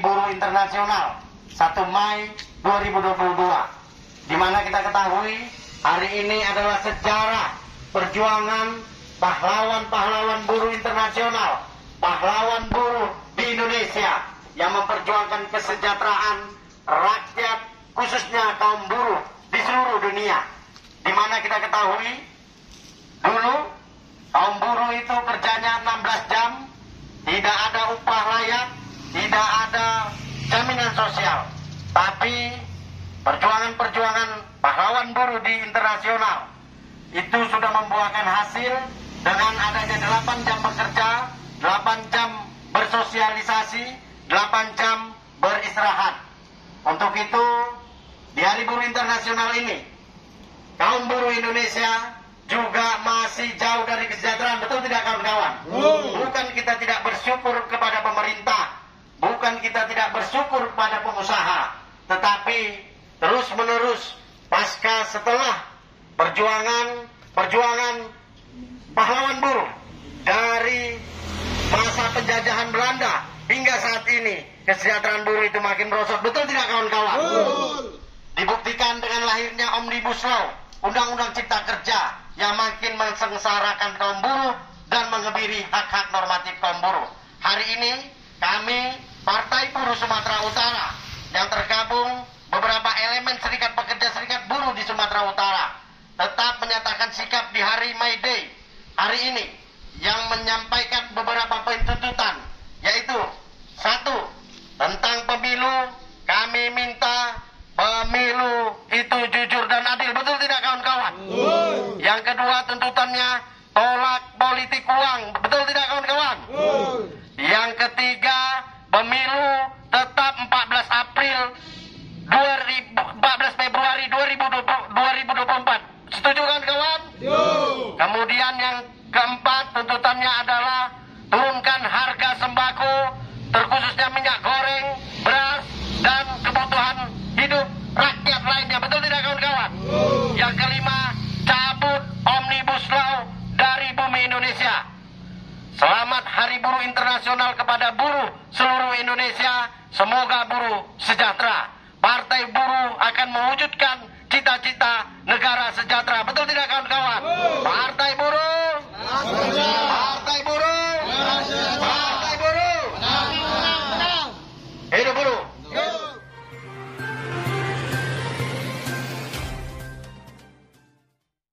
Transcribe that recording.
Buruh Internasional 1 Mei 2022 di mana kita ketahui hari ini adalah sejarah perjuangan pahlawan-pahlawan buruh internasional, pahlawan buruh di Indonesia yang memperjuangkan kesejahteraan rakyat khususnya kaum buruh di seluruh dunia. Di mana kita ketahui dulu kaum buruh itu kerjanya internasional itu sudah membuahkan hasil dengan adanya 8 jam bekerja, 8 jam bersosialisasi, 8 jam beristirahat. Untuk itu, di Hari Buruh Internasional ini, kaum buruh Indonesia juga masih jauh dari kesejahteraan. Betul tidak kawan-kawan? Bukan kita tidak bersyukur kepada pemerintah, bukan kita tidak bersyukur kepada pengusaha, tetapi terus-menerus pasca setelah perjuangan perjuangan pahlawan buruh dari masa penjajahan Belanda hingga saat ini kesejahteraan buruh itu makin merosot. Betul tidak kawan-kawan? Dibuktikan dengan lahirnya Omnibus Law, Undang-Undang Cipta Kerja yang makin mensengsarakan kaum buruh dan mengebiri hak-hak normatif kaum buruh. Hari ini kami Partai Buruh Sumatera Utara yang tergabung beberapa elemen serikat Sumatera Utara tetap menyatakan sikap di hari May Day hari ini yang menyampaikan beberapa poin tuntutan yaitu satu tentang pemilu kami minta pemilu itu jujur dan adil. Betul tidak kawan-kawan? Yang kedua tuntutannya tolak politik uang. Betul tidak kawan-kawan? Yang ketiga pemilu tetap 14 April Buruh Internasional kepada buruh seluruh Indonesia. Semoga buruh sejahtera. Partai buruh akan mewujudkan